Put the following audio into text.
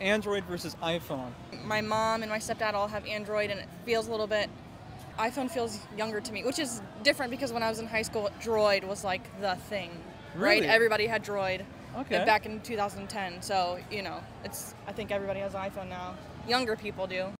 Android versus iPhone. My mom and my stepdad all have Android, and it feels a little bit. iPhone feels younger to me, which is different because when I was in high school, Droid was like the thing, right? Everybody had Droid Okay. back in 2010. So you know, it's. I think everybody has an iPhone now. Younger people do.